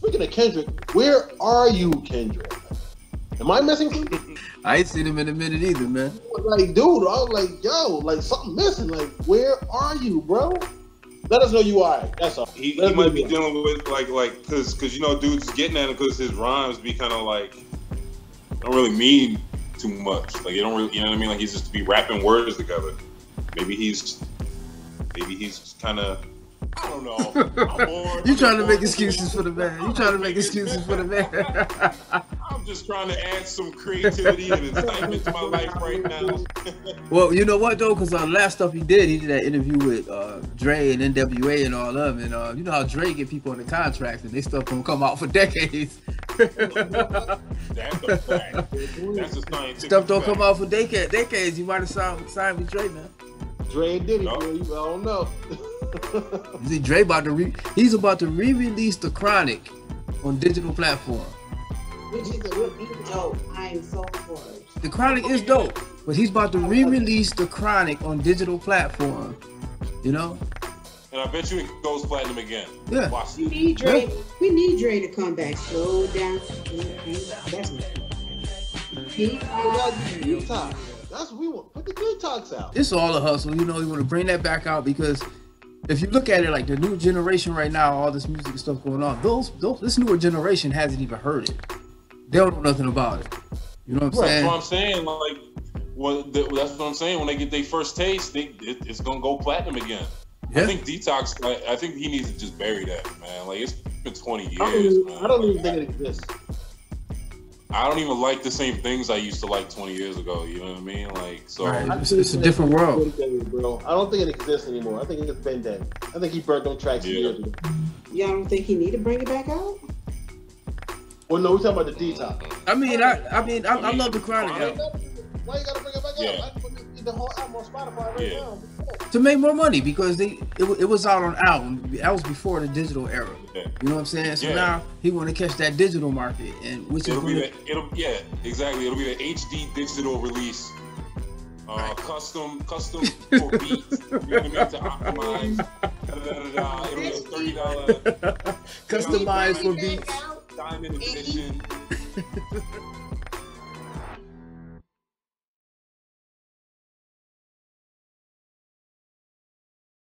speaking of Kendrick, where are you, Kendrick? Am I missing? I ain't seen him in a minute either, man. Like, dude, I was like, yo, like something missing. Like, where are you, bro? Let us know you are. Right. That's all. He, he might be dealing with like like because because you know dudes getting at him because his rhymes be kind of like don't really mean too much. Like you don't really you know what I mean. Like he's just be rapping words together. Maybe he's maybe he's kind of I don't know. you trying to make excuses for the man. You trying to make excuses for the man. I'm just trying to add some creativity and excitement to my life right now. well, you know what though, because uh, last stuff he did, he did that interview with uh, Dre and NWA and all of them, and uh, you know how Dre get people on the contracts and they stuff gonna come out for decades. That's a fact. That's a scientific Stuff don't fact. come out for decades. Decades, you might have signed, signed with Dre, man. Dre and Diddy, No. bro. You, I don't know. You see, Dre about to re- he's about to re-release the Chronic on digital platform. Which is would be dope. I am so for it. The Chronic is dope, but he's about to re-release the Chronic on digital platform. You know? And I bet you it goes platinum again. Yeah. Watch We need Dre. We need Dre to come back. Slow down. That's what. Keep on. detox. That's what we want. Put the good talks out. It's all a hustle. You know, you want to bring that back out because if you look at it like the new generation right now, all this music and stuff going on, those, those this newer generation hasn't even heard it. They don't know nothing about it. You know what I'm That's saying? what I'm saying. Like, what the, that's what I'm saying. When they get their first taste, they it, it's gonna go platinum again. Yeah. I think detox. I, I think he needs to just bury that, man. Like it's been 20 years. I don't, even, man. I don't even think it exists. I don't even like the same things I used to like 20 years ago. You know what I mean? Like, so Right. It's- it's a different world. bro. I don't think it exists anymore. I think it's been dead. I think he burnt them tracks Yeah. years ago. Y'all don't think he need to bring it back out? Well, no, we're talking about the detox. I mean, I, I mean, I, I love the Chronic Chronic? Why you gotta bring it back Yeah. out? I the, the whole album on Spotify right Yeah. now. to make more money because they it, it was out on album. That was before the digital era. Yeah. You know what I'm saying? So Yeah. now he want to catch that digital market, and which is it'll be the it'll yeah exactly. It'll be the HD digital release. Uh, custom, custom for beats. You know what I mean? To optimize. Da, da, da, da. It'll be a thirty dollar customized for beats. diamond edition.